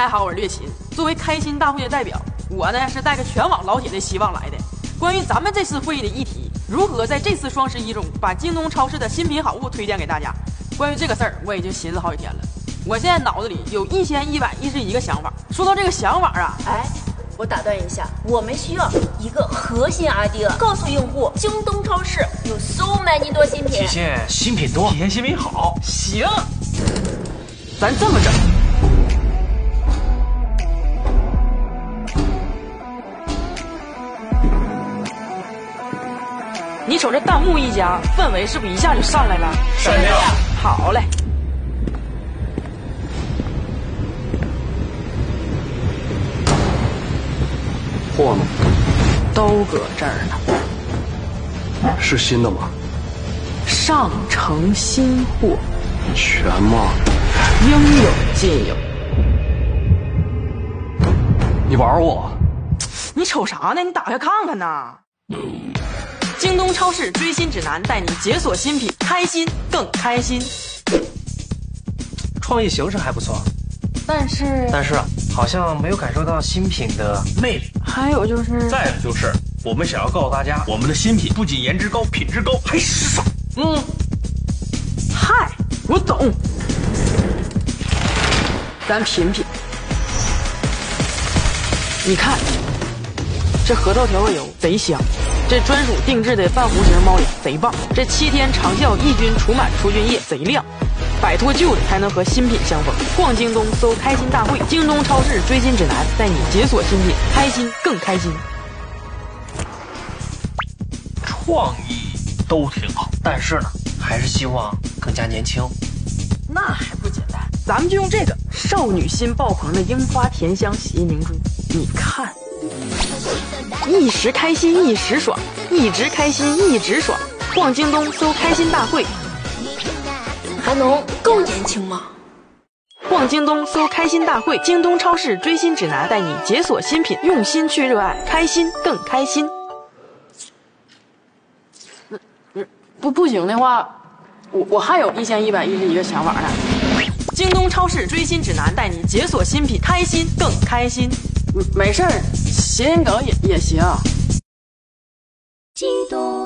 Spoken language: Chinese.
家好，我是略琴。作为开心大会的代表，我呢是带着全网老铁的希望来的。关于咱们这次会议的议题，如何在这次双十一中把京东超市的新品好物推荐给大家？关于这个事儿，我已经寻思好几天了。我现在脑子里有一千一百一十一个想法。说到这个想法啊，哎，我打断一下，我们需要一个核心 idea，告诉用户京东超市有 so many 多新品，体现新品多，体验新品好。行，咱这么整。你瞅这弹幕一加，氛围是不是一下就上来了？好嘞。货呢？都搁这儿呢。是新的吗？上乘新货，全吗？应有尽有。你玩我？你瞅啥呢？你打开看看呐。京东超市追新指南带你解锁新品，开心更开心。创意形式还不错，但是但是啊，好像没有感受到新品的魅力。还有就是，再有就是，我们想要告诉大家，我们的新品不仅颜值高、品质高，还时尚。嗯，嗨，我懂。咱品品，你看，这核桃调味油贼香，这专属定制的半弧形猫脸贼棒，这七天长效抑菌除螨除菌液贼亮，摆脱旧的才能和新品相逢。逛京东搜开心大会，京东超市追新指南带你解锁新品，开心更开心。创意都挺好，但是呢，还是希望更加年轻。那还不简单，咱们就用这个少女心爆棚的樱花甜香洗衣凝珠，你看，一时开心一时爽，一直开心一直爽。逛京东搜开心大会，还能更年轻吗？逛京东搜开心大会，京东超市追星指南带你解锁新品，用心去热爱，开心更开心。不不行的话，我我还有一千一百一十一个想法呢。京东超市追星指南带你解锁新品，开心更开心。没事儿，谐音梗也也行。京东。